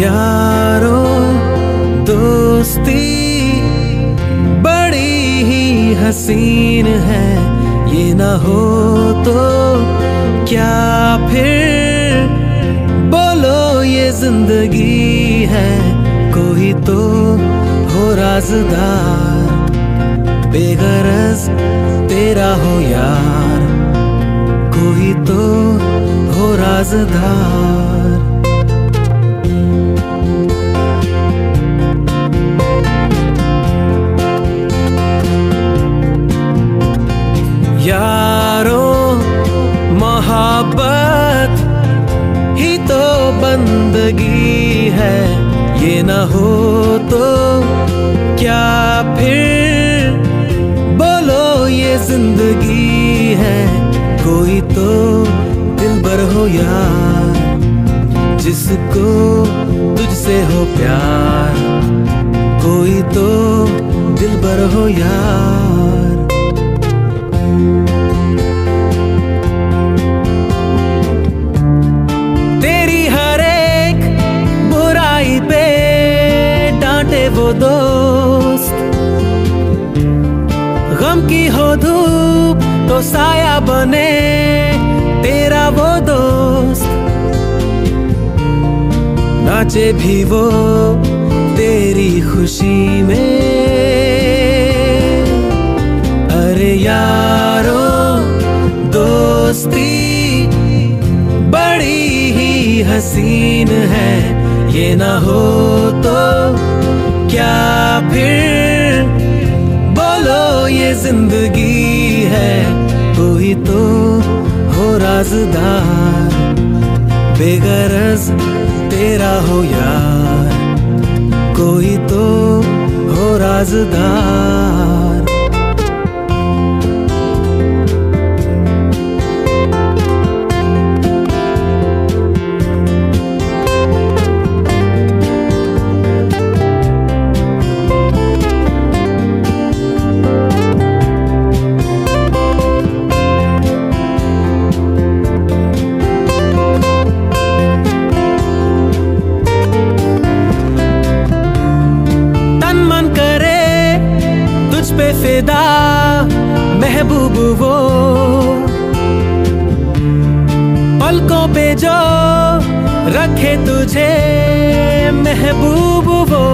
यारो, दोस्ती बड़ी ही हसीन है। ये ना हो तो क्या फिर बोलो ये ज़िंदगी है? कोई तो हो राजदार, बेगरज तेरा हो यार। कोई तो हो राजदार। बंदगी है, ये न हो तो क्या फिर? बोलो ये ज़िंदगी है, कोई तो दिल भर हो यार, जिसको तुझसे हो प्यार, कोई तो दिल भर हो यार। डांटे वो दोस्त। गम की हो धूप तो साया बने, तेरा वो दोस्त। नाचे भी वो तेरी खुशी में। अरे यारो दोस्ती, बड़ी ही हसीन है, ये ना हो तो क्या फिर? बोलो, ये ज़िंदगी है। कोई तो हो राजदार। बेगरज तेरा हो यार। कोई तो हो राजदार। फिदा महबूब वो। पलकों पे जो रखे तुझे, महबूब वो।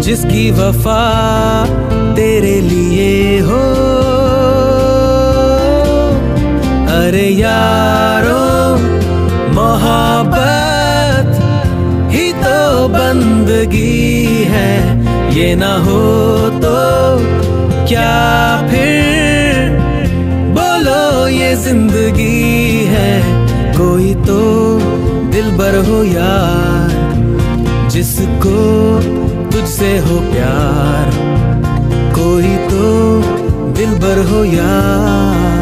जिसकी वफा तेरे लिए हो। अरे यारो, मोहब्बत ही तो बंदगी है। ये ना हो तो क्या फिर? बोलो ये ज़िंदगी है, कोई तो दिल भर हो यार, जिसको तुझसे हो प्यार, कोई तो दिल भर हो यार।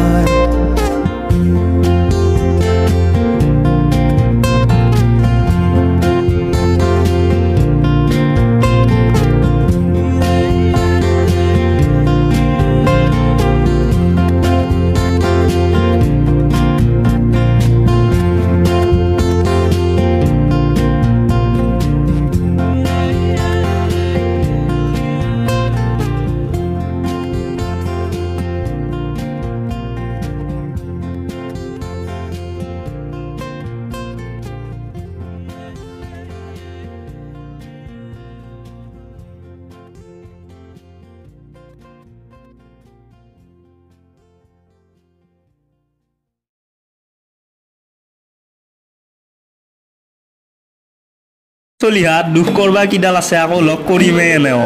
চলিহাত দুখ কৰবা কিডাল আছে আকৌ লগ কৰিমেই এনেও।